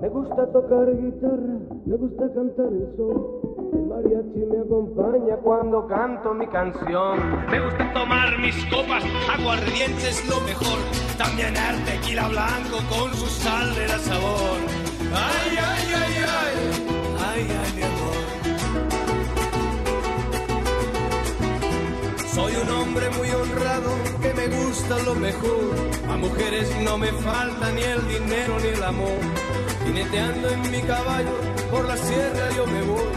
Me gusta tocar guitarra, me gusta cantar el sol. El mariachi me acompaña cuando canto mi canción. Me gusta tomar mis copas, aguardiente es lo mejor. También el tequila blanco con su sal de la sabor. Ay, ay, ay, ay, ay, ay, mi amor. Soy un hombre muy honrado que me gusta lo mejor. A mujeres no me falta ni el dinero ni el amor jineteando en mi caballo, por la sierra yo me voy,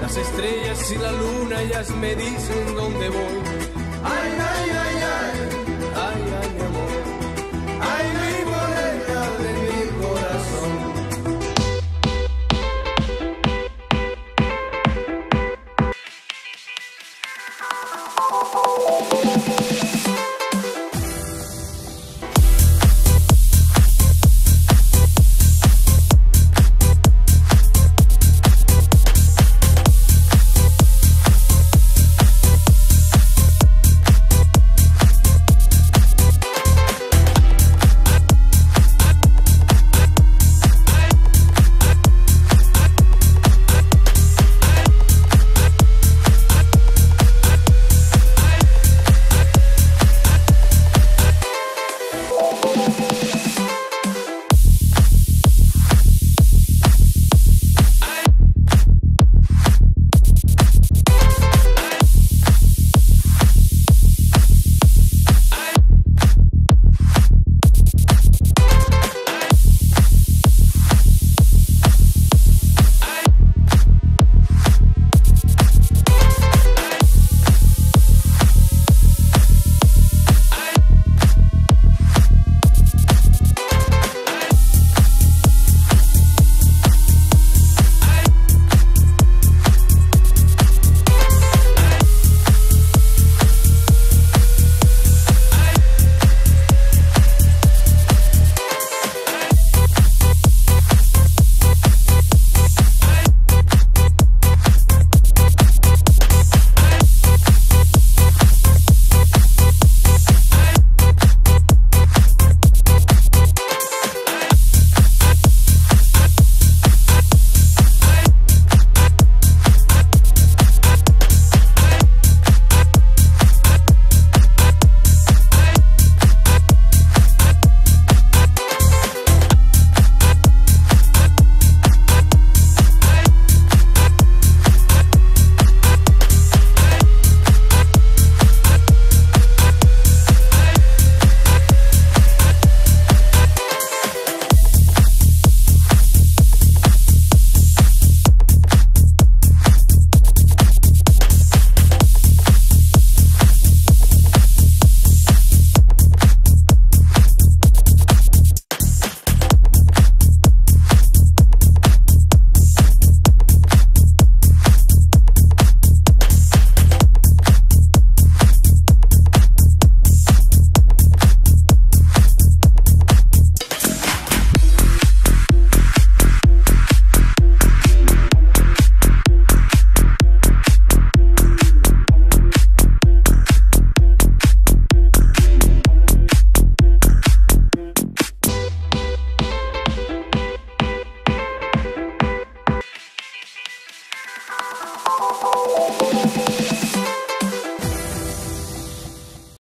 las estrellas y la luna ellas me dicen dónde voy. Ay, ay, ay, ay, ay, ay, mi amor, ay, mi morena de mi corazón.